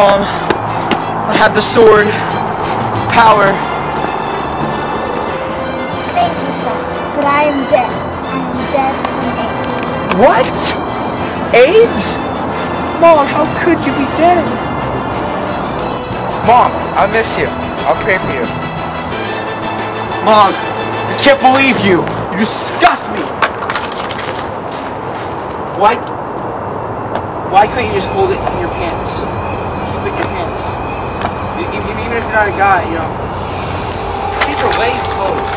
Mom. I have the sword. Power. Thank you, son. But I am dead. I am dead from AIDS. What? AIDS? Mom, how could you be dead? Mom, I miss you. I'll pray for you. Mom, I can't believe you. You disgust me. Why? Why couldn't you just hold it in your pants? Keep it in your e- Even if you're not a guy, you know. These are way closed.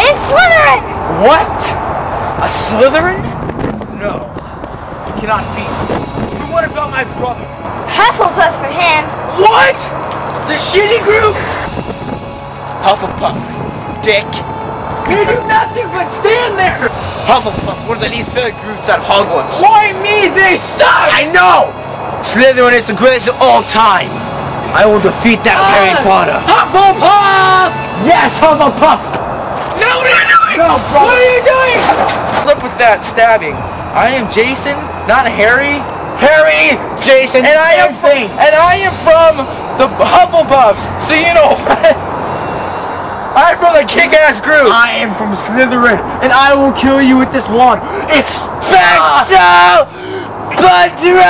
In Slytherin! What? A Slytherin? No. You cannot be. And what about my brother? Hufflepuff for him. What? The shitty group? Hufflepuff. Dick. You do nothing but stand there! Hufflepuff, one of the least favorite groups at Hogwarts. Why me? They suck! I know! Slytherin is the greatest of all time. I will defeat that ah! Harry Potter. Hufflepuff! Yes, Hufflepuff! No, what are you doing? No. What are you doing? Look with that stabbing. I am Jason, not Harry. Harry, Jason, And I am thing. and I am from the Hufflepuffs. So you know I'm from the kick-ass group. I am from Slytherin, and I will kill you with this wand. Expecto Patronum!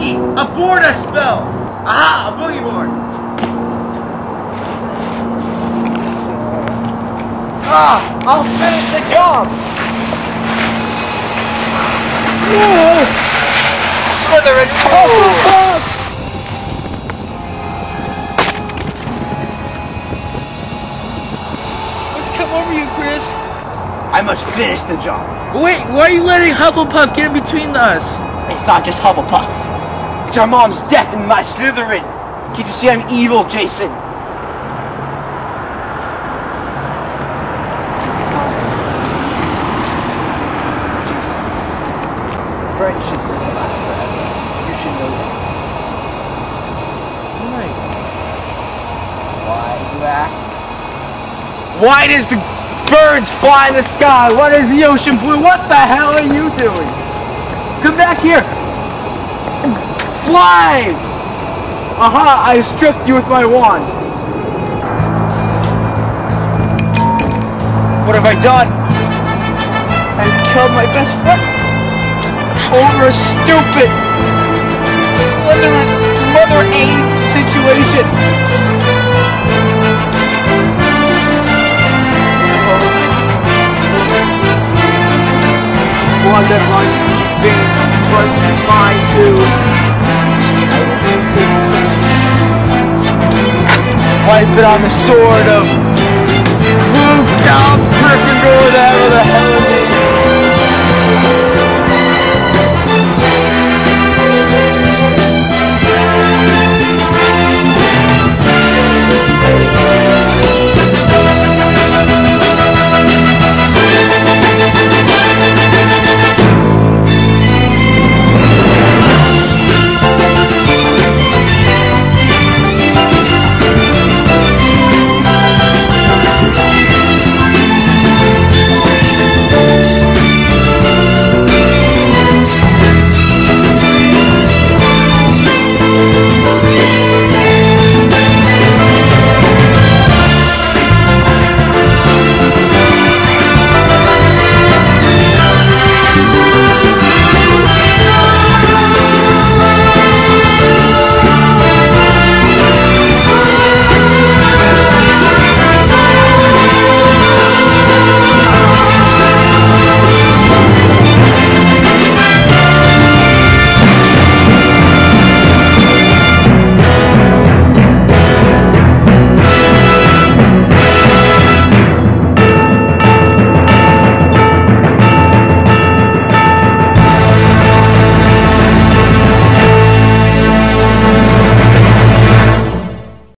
A boogie! A board a spell! Aha! A boogie board! Ah! I'll finish the job! Slytherin! Oh! Let's come over you, Chris. I must finish the job. Wait, why are you letting Hufflepuff get in between us? It's not just Hufflepuff. It's our mom's death and my Slytherin. Can't you see I'm evil, Jason? Jason, friendship will last forever. You should know that. Why, you ask? Why does the birds fly in the sky? Why What is the ocean blue? What the hell are you doing? Come back here! Fly! Aha! I struck you with my wand. What have I done? I've killed my best friend over a stupid Slytherin mother AIDS situation. Wipe it on the sword of Luke Gryffindor, whatever the hell